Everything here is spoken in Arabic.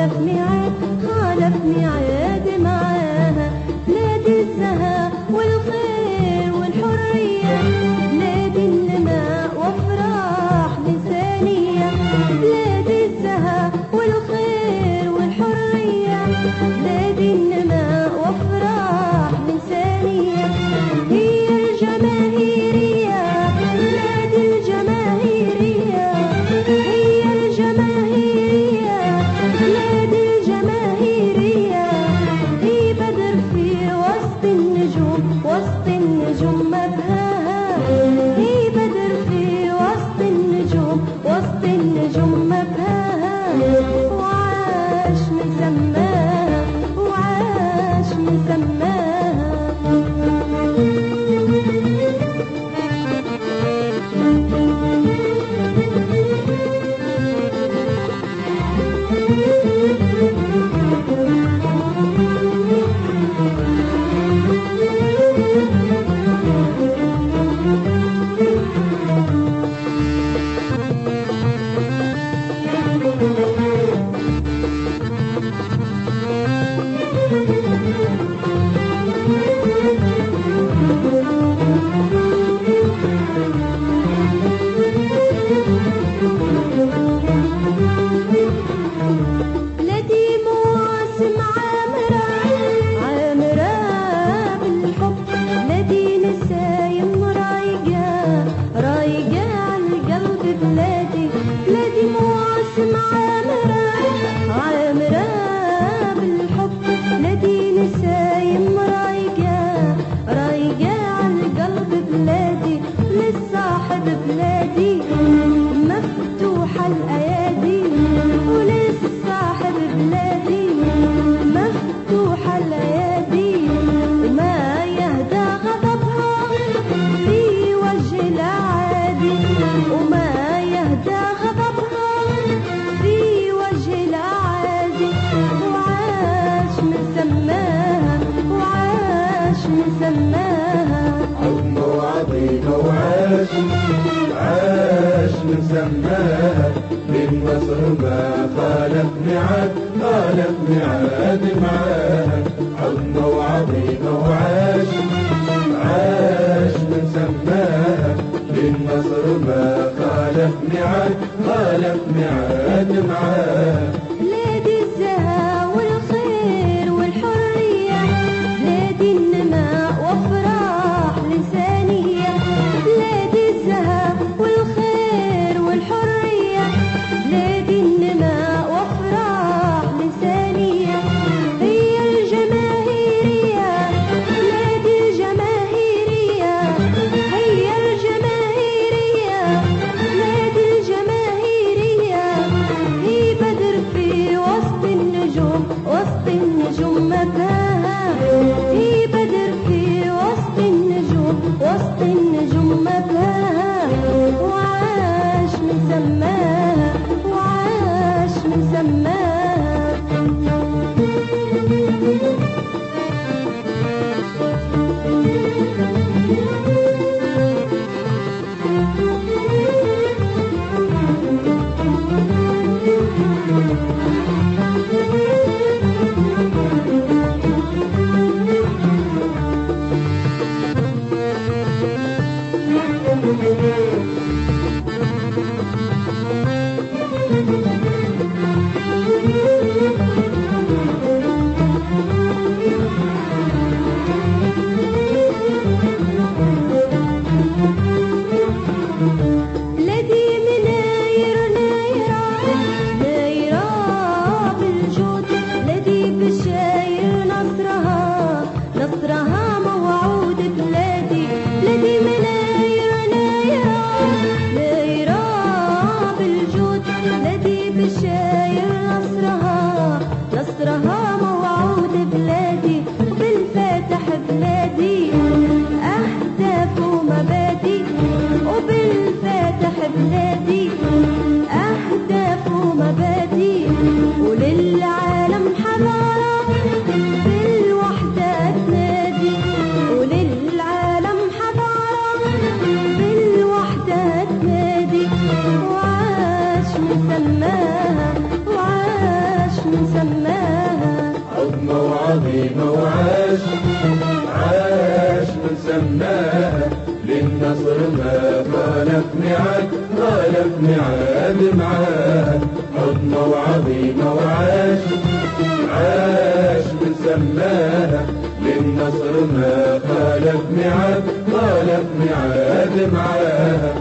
left me, I கண்ண حب موعدي موعد عاش من سماه من مصر ما خالف ميعاد خالف ميعاد معاه موعظي موعاش. عاش من سماها. للنصر ما غالت نعاد غالت نعاد معاها. حب موعظي موعاش. عاش من سماها. للنصر ما غالت نعاد غالت نعاد معاه